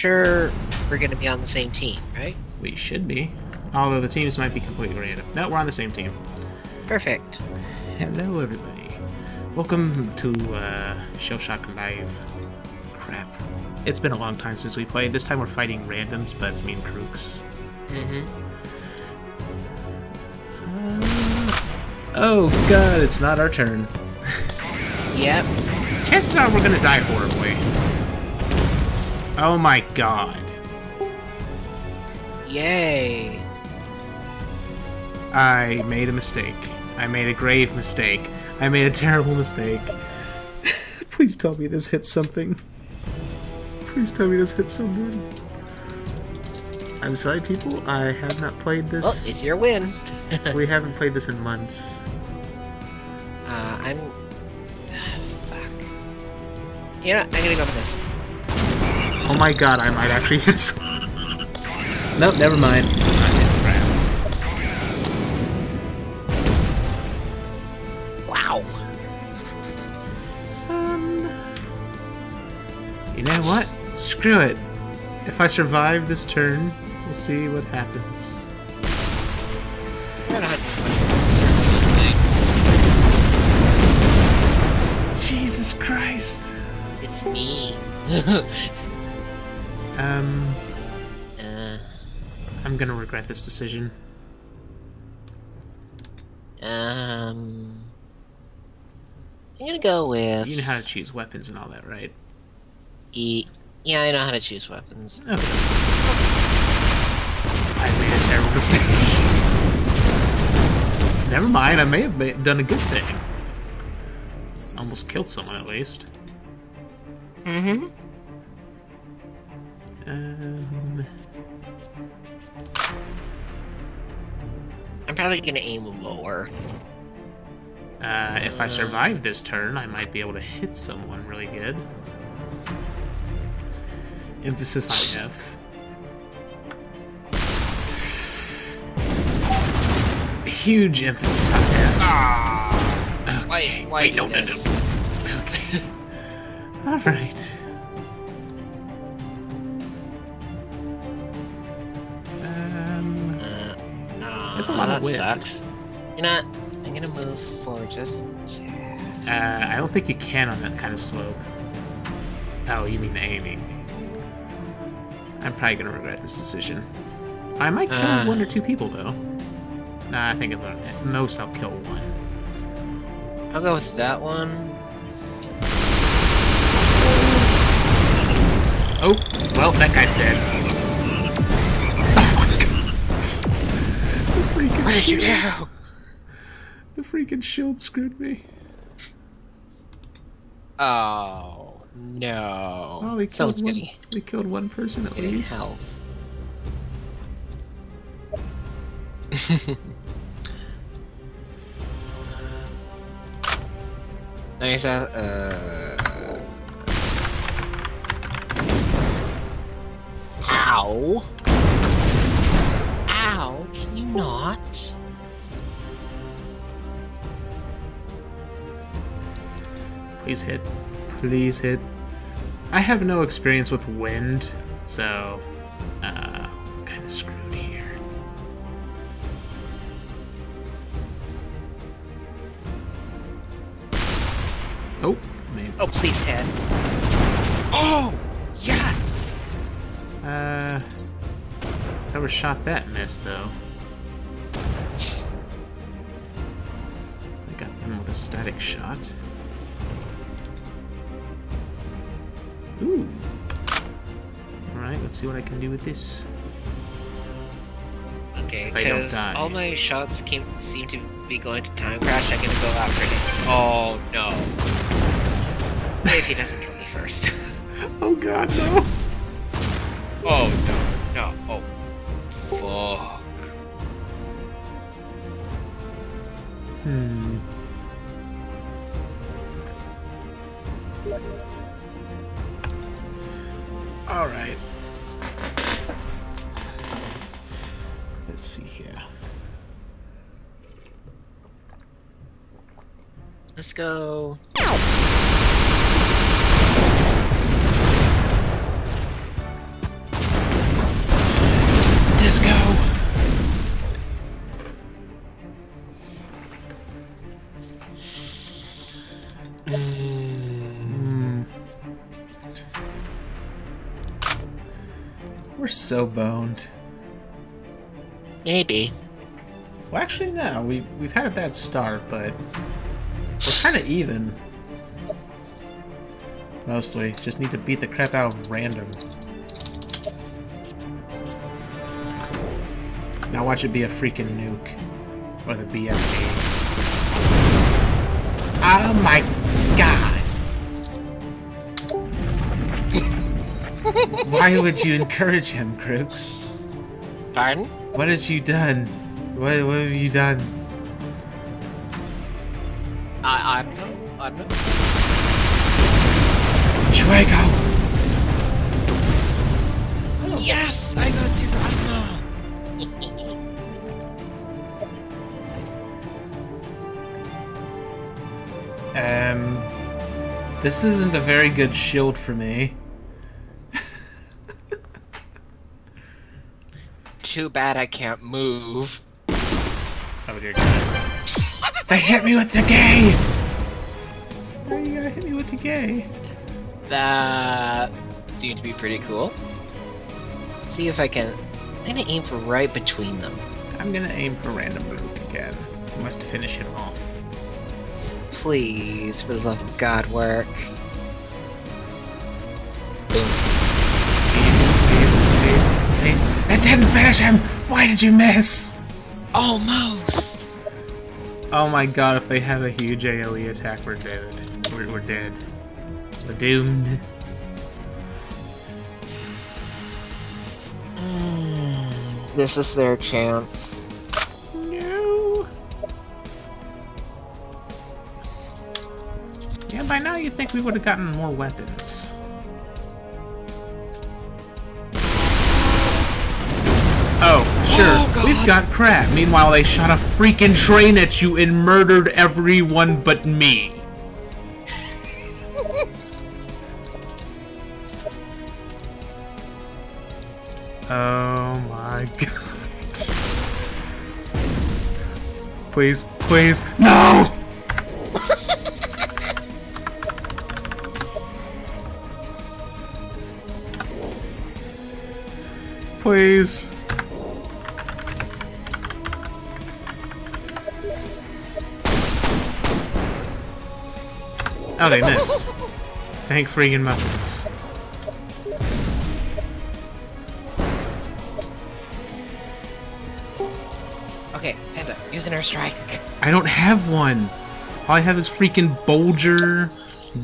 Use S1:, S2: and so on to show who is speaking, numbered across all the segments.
S1: sure we're gonna be on the same team, right?
S2: We should be. Although the teams might be completely random. No, we're on the same team.
S1: Perfect.
S2: Hello, everybody. Welcome to uh, Shellshock Live. Crap. It's been a long time since we played. This time we're fighting randoms, but it's me and Krux.
S1: Mm-hmm.
S2: Oh god, it's not our turn.
S1: Yep.
S2: Chances are we're gonna die horribly. Oh my god.
S1: Yay.
S2: I made a mistake. I made a grave mistake. I made a terrible mistake. Please tell me this hits something. Please tell me this hits someone. I'm sorry, people. I have not played this.
S1: Well, it's your win.
S2: we haven't played this in months.
S1: Uh, I'm. fuck. You know, I'm gonna go with this.
S2: Oh my god, I might actually hit some. Nope, never mind. I hit crap.
S1: Wow.
S2: Um, you know what? Screw it. If I survive this turn, we'll see what happens. Jesus Christ.
S1: It's me.
S2: Um,
S1: uh,
S2: I'm gonna regret this decision.
S1: um. I'm gonna go with.
S2: You know how to choose weapons and all that, right?
S1: E. Yeah, I know how to choose weapons.
S2: Okay. I made a terrible mistake. Never mind, I may have ma- done a good thing. Almost killed someone at least.
S1: Mm-hmm.
S2: Um,
S1: I'm probably gonna aim lower.
S2: uh, if I survive this turn, I might be able to hit someone really good. Emphasis on F. Huge emphasis on F.
S1: Ah.
S2: Okay.
S1: Why
S2: Wait, no, no, no. Okay. All right. That's a lot of
S1: that
S2: wind.
S1: sucks. You're not. I'm gonna move forward just.
S2: uh, I don't think you can on that kind of slope. Oh, you mean the aiming? I'm probably gonna regret this decision. I might kill
S1: Uh.
S2: one or two people though. Nah, I think at the- at most I'll kill one.
S1: I'll go with that one.
S2: Oh, well, that guy's dead. Freaking
S1: What did you do?
S2: The freaking shield screwed me.
S1: Oh no!
S2: Oh, we killed
S1: Someone's
S2: one.
S1: getting
S2: We killed one person at
S1: getting
S2: least.
S1: help. nice. Uh. Ow! Ow! Can you not?
S2: Please hit. Please hit. I have no experience with wind, so uh kind of screwed here. Oh, may
S1: Oh, please hit.
S2: Whoever shot that missed though. I got them with a static shot. Ooh. Alright, let's see what I can do with this.
S1: Okay,
S2: If I don't
S1: because all my shots came, seem to be going to time crash. I'm gonna go after him. Oh no! if he doesn't kill me first.
S2: Oh god, no!
S1: oh no! No! Oh. Fuck.
S2: Hmm. Alright. Let's see here.
S1: Let's go.
S2: So boned.
S1: Maybe.
S2: Well, actually, no. We we've had a bad start, but we're kind of even. Mostly, just need to beat the crap out of random. Now watch it be a freaking nuke. Or the BFG. Oh my god! Why would you encourage him, Krux?
S1: Pardon?
S2: What have you done? What, what have you done?
S1: I, I'm no. I'm no.
S2: Schwego!
S1: Yes! I got Super Asma!
S2: Um, this isn't a very good shield for me.
S1: Too bad I can't move.
S2: Oh dear god. They hit me with the gay! Why you gotta hit me with the gay?
S1: That seemed to be pretty cool. See if I can. I'm gonna aim for right between them.
S2: I'm gonna aim for random Luke again. Must finish him off.
S1: Please, for the love of God, work.
S2: Please, please. It didn't finish him! Why did you miss?
S1: Almost!
S2: Oh my god, if they have a huge AoE attack, we're dead. We're, we're dead. We're doomed. Hmm.
S1: This is their chance.
S2: No. Yeah, by now you'd think we would have gotten more weapons. Got crap. Meanwhile, they shot a freaking train at you and murdered everyone but me. Oh my god. Please, please, no! Please. Oh, they missed. Thank freaking muffins.
S1: Okay, Panda, use an airstrike.
S2: I don't have one. All I have is freaking Bolger,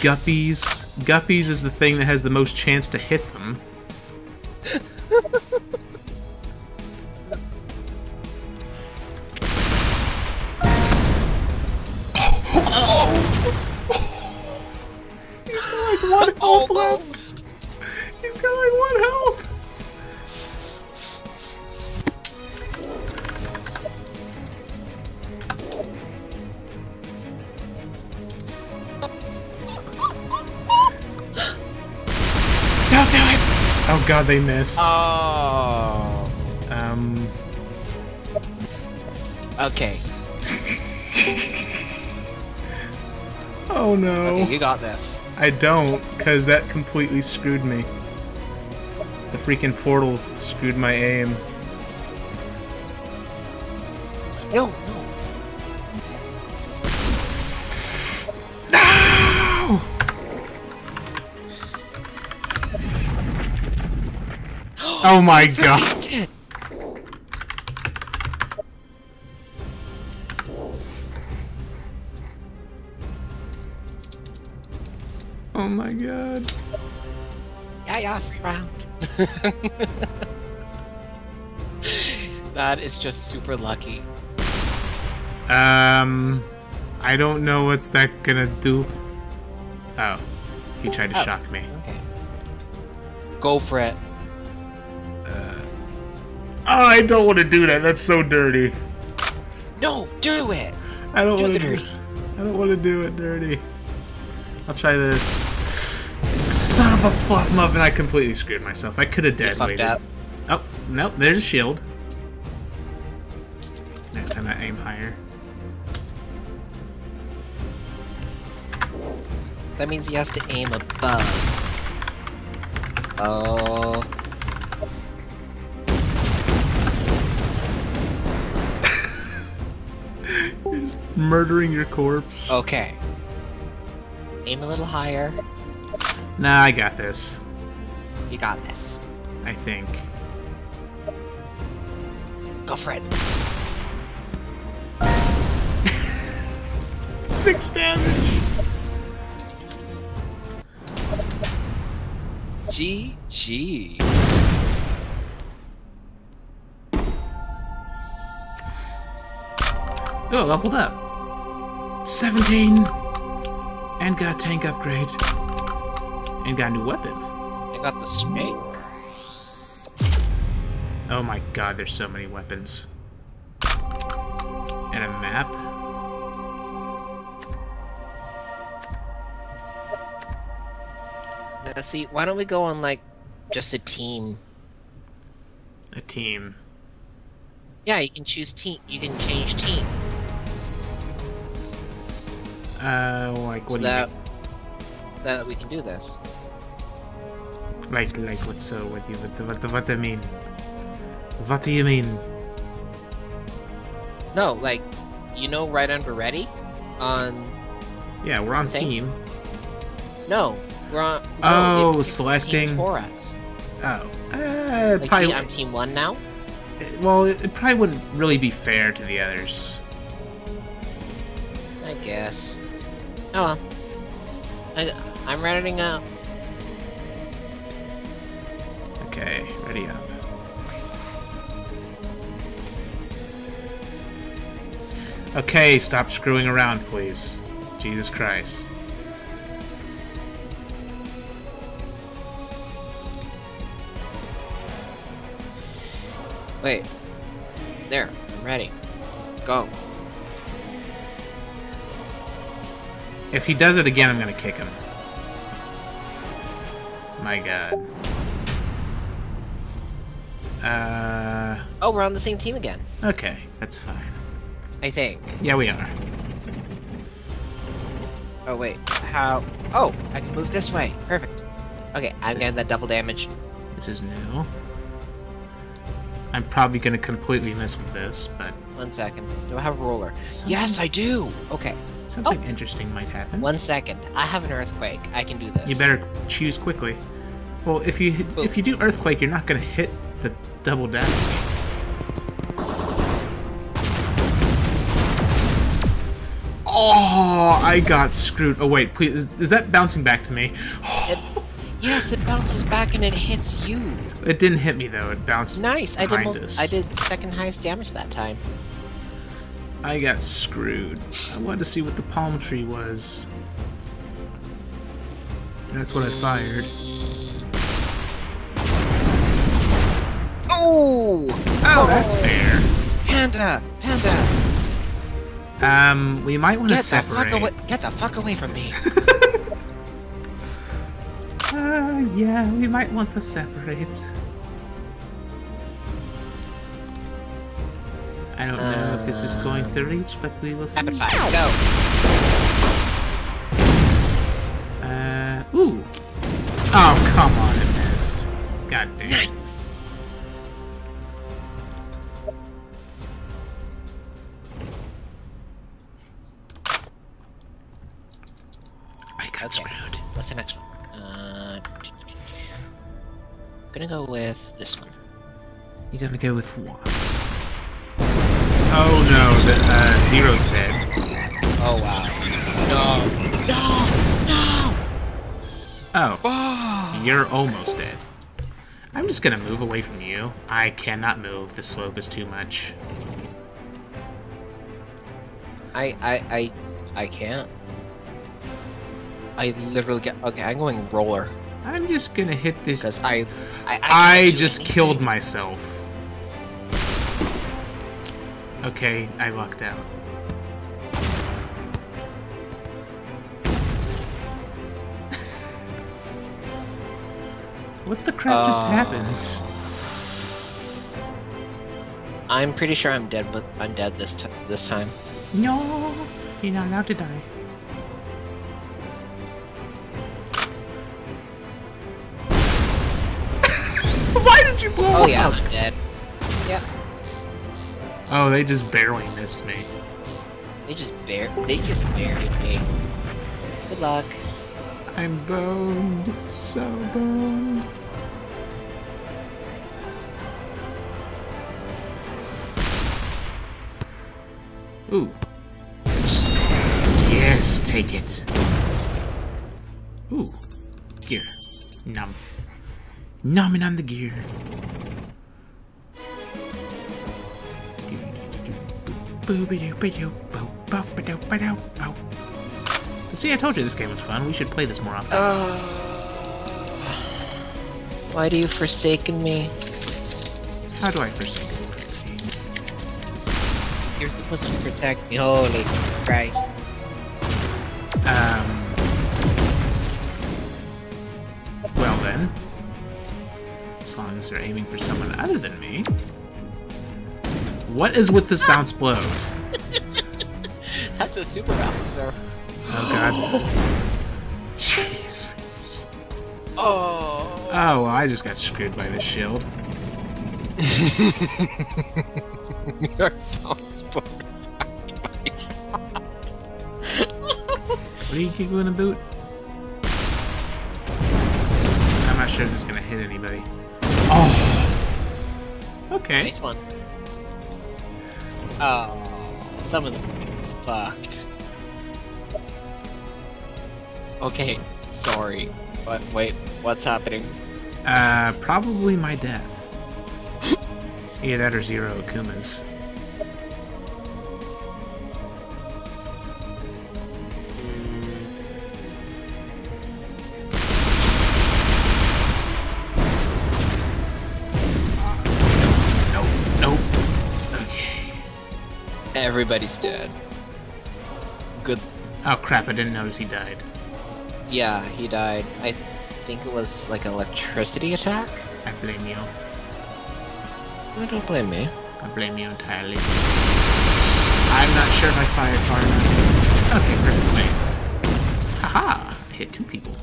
S2: Guppies. Guppies is the thing that has the most chance to hit them. One health left. He's got like one health. Don't do it! Oh god, they missed.
S1: Oh.
S2: Um,
S1: Okay.
S2: oh no.
S1: Okay, you got this.
S2: I don't, because that completely screwed me. The freaking portal screwed my aim.
S1: No, no.
S2: No! Oh my god.
S1: that is just super lucky.
S2: Um, I don't know what's that gonna do. Oh, he tried to
S1: Oh.
S2: shock me.
S1: Okay. Go for it.
S2: Uh, Oh, I don't want to do that. That's so dirty.
S1: No, do it.
S2: I don't
S1: Do
S2: want to.
S1: dirty.
S2: I don't want to do it dirty. I'll try this. Son of a fluff muffin! I completely screwed myself. I could have dead waited.
S1: up.
S2: Oh nope, there's a shield. Next time I aim higher.
S1: That means he has to aim above. Oh.
S2: You're just murdering your corpse.
S1: Okay. Aim a little higher.
S2: Nah, I got this.
S1: You got this.
S2: I think.
S1: Go for it.
S2: Six damage!
S1: GG.
S2: Oh, leveled up. 17! And got tank upgrade. And got a new weapon.
S1: I got the snake.
S2: Oh my god, there's so many weapons. And a map.
S1: Now, see, why don't we go on like just a team?
S2: A team.
S1: Yeah, you can choose team. You can change team.
S2: Uh, like, what
S1: so
S2: do
S1: that,
S2: you
S1: so that we can do this.
S2: Like, like, what's so, what do you, what, what, what do you mean? What do you mean?
S1: No, like, you know, right under ready, on
S2: Yeah, we're on
S1: Thing?
S2: team.
S1: no, we're on. No,
S2: Oh, selecting-
S1: for us.
S2: Oh. Uh,
S1: Like,
S2: probably,
S1: see, I'm team one now.
S2: well, it, it probably wouldn't really be fair to the others.
S1: I guess. Oh well. I, I'm running up.
S2: Okay, ready up. Okay, stop screwing around, please. Jesus Christ.
S1: Wait. There. I'm ready. Go.
S2: If he does it again, I'm gonna kick him. My god. Uh,
S1: Oh, we're on the same team again.
S2: okay, that's fine.
S1: I think.
S2: Yeah, we are.
S1: Oh wait. How? Oh, I can move this way. Perfect. Okay, I'm getting that double damage.
S2: This is new. I'm probably gonna completely miss with this, but
S1: One second. Do I have a roller?
S2: something,
S1: Yes, I do. Okay.
S2: something interesting might happen.
S1: One second. I have an earthquake. I can do this.
S2: You better choose quickly. Well, if you if you do earthquake, you're not gonna hit the double damage. Oh, I got screwed. Oh wait, please, is, is that bouncing back to me?
S1: It, yes, it bounces back and it hits you.
S2: It didn't hit me though. It bounced
S1: Nice. I did most. I did second highest damage that time.
S2: I got screwed. I wanted to see what the palm tree was. That's what I fired. Mm.
S1: Oh!
S2: Oh, that's fair.
S1: Panda! Panda!
S2: Um, we might want to
S1: Get the
S2: separate.
S1: fuck away! Get the fuck away from me!
S2: Uh, yeah, we might want to separate. I don't know if this is going to reach, but we will see.
S1: Rapid fire, go!
S2: Uh, ooh. Oh, come on, it missed. God damn.
S1: Go with this one.
S2: You're gonna go with what? Oh no, the uh, Zero's dead.
S1: Oh wow. No! No!
S2: Oh,
S1: No! Oh!
S2: you're almost dead. I'm just gonna move away from you. I cannot move. The slope is too much.
S1: I, I, I, I can't. I literally get. Okay, I'm going roller
S2: I'm just gonna hit this.
S1: because I, I, I,
S2: I just
S1: anything.
S2: killed myself. Okay, I lucked out. what the crap just
S1: Uh.
S2: happens?
S1: I'm pretty sure I'm dead, but I'm dead this t- this time.
S2: No, you're not allowed to die. Oh,
S1: oh yeah. I'm dead. Yep.
S2: Oh, they just barely missed me.
S1: They just bear. They just buried me. Good luck.
S2: I'm boned, so boned. Ooh. Yes, take it. Ooh. Gear. Num. Numbing on the gear. See, I told you this game was fun. We should play this more often.
S1: Uh, why do you forsaken me?
S2: How do I forsake you, Trixie?
S1: You're supposed to protect me. Holy Christ.
S2: Um. Well then. As long as they're aiming for someone other than me. What is with this bounce blow?
S1: That's a super bounce, sir.
S2: Oh god. Jeez.
S1: Oh.
S2: Oh, well, I just got screwed by this shield.
S1: Your bounce blow.
S2: What are you giggling about? I'm not sure this is gonna hit anybody. Oh! Okay.
S1: Nice one. Oh, some of them fucked. Okay, sorry. But wait, what's happening?
S2: Uh, probably my death. Either that or zero Akumas.
S1: Everybody's dead. Good.
S2: Oh crap, I didn't notice he died.
S1: Yeah, he died. I think it was like an electricity attack.
S2: I blame you.
S1: Oh, don't blame me.
S2: I blame you entirely. I'm not sure if I fired far enough. Okay, perfect. Haha! I hit two people.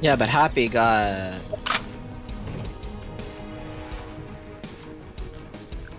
S1: Yeah, but Happy got.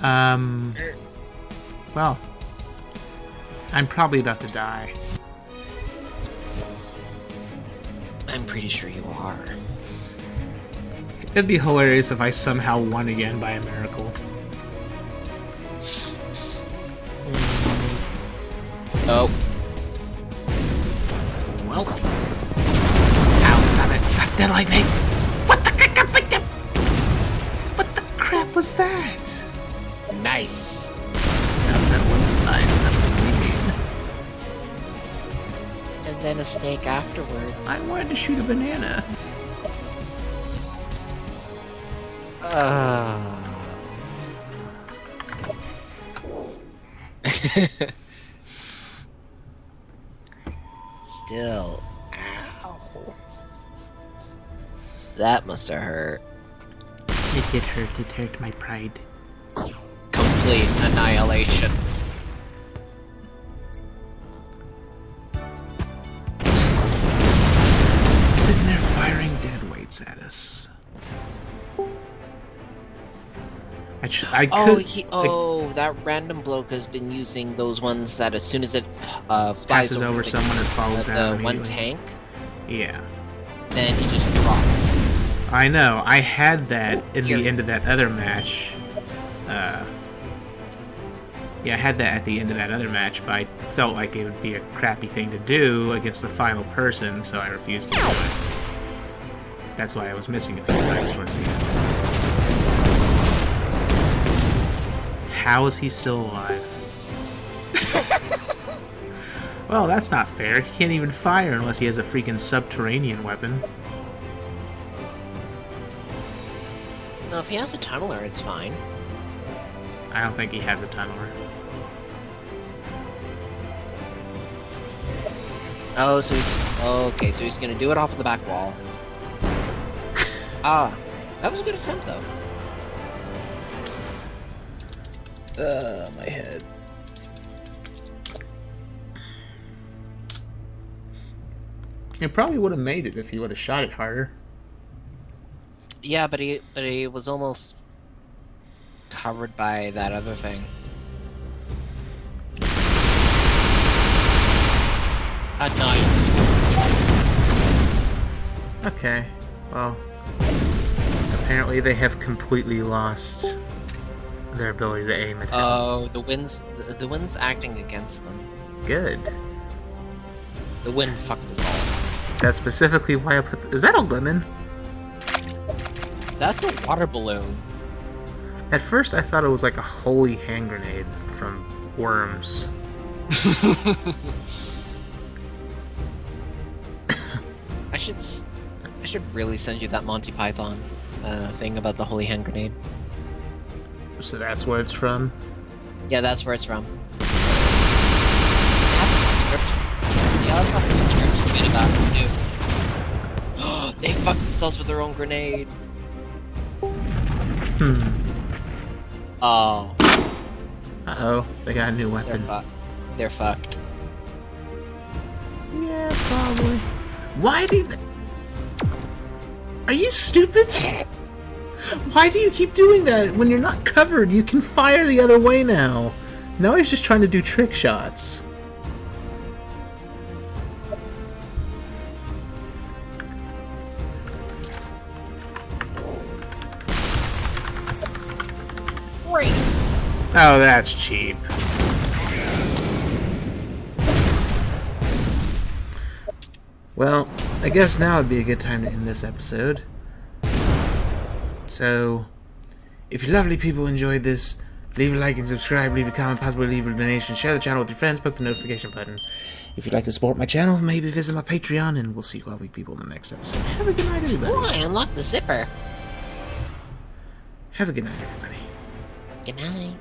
S2: Um. Well. I'm probably about to die.
S1: I'm pretty sure you are.
S2: It'd be hilarious if I somehow won again by a miracle.
S1: Oh.
S2: Well. Ow, stop it. Stop dead lightning. What the What the crap was that?
S1: Nice.
S2: No, that wasn't nice. That was mean.
S1: And then a snake afterward.
S2: I wanted to shoot a banana.
S1: Uh. Still. Ow. That must have hurt.
S2: It did hurt. It hurt my pride.
S1: Complete annihilation.
S2: Sitting there firing dead weights at us. I, ch- I could.
S1: Oh, he, oh, that random bloke has been using those ones that as soon as it uh, flies
S2: passes
S1: over
S2: over
S1: the,
S2: someone, it falls
S1: uh,
S2: down.
S1: the one tank,
S2: Yeah.
S1: then he just drops.
S2: I know. I had that in
S1: Here.
S2: the end of that other match. Uh, yeah, I had that at the end of that other match, but I felt like it would be a crappy thing to do against the final person, so I refused to do it. That's why I was missing a few times towards the end. How is he still alive? well, that's not fair. He can't even fire unless he has a freaking subterranean weapon.
S1: No, if he has a tunneler, it's fine.
S2: I don't think he has a tunneler.
S1: Oh, so he's okay. So he's gonna do it off of the back wall. ah, That was a good attempt, though.
S2: Uh, my head. It probably would have made it if he would have shot it harder.
S1: Yeah, but he but he was almost covered by that other thing. At night.
S2: Okay, well, apparently they have completely lost their ability to aim at him.
S1: Oh, the wind's the, the wind's acting against them.
S2: Good.
S1: The wind fucked us all.
S2: That's specifically why I put. Is that a lemon?
S1: That's a water balloon.
S2: At first, I thought it was like a holy hand grenade from Worms.
S1: I should I should really send you that Monty Python uh, thing about the holy hand grenade.
S2: So that's where it's from.
S1: Yeah, that's where it's from. Script. Yeah, that's not the script about it too. they fucked themselves with their own grenade.
S2: Hmm.
S1: Oh,
S2: Uh oh, they got a new
S1: they're
S2: weapon.
S1: They're fucked.
S2: Yeah, probably. Why do you. Are you stupid? Why do you keep doing that? When you're not covered, you can fire the other way now. Now he's just trying to do trick shots. Oh, that's cheap. Well, I guess now would be a good time to end this episode. So, if you lovely people enjoyed this, leave a like and subscribe, leave a comment, possibly leave a donation, share the channel with your friends, click the notification button. If you'd like to support my channel, maybe visit my Patreon, and we'll see you lovely people in the next episode. Have a good night, everybody.
S1: Ooh, I unlocked the zipper.
S2: Have a good night, everybody.
S1: Good night.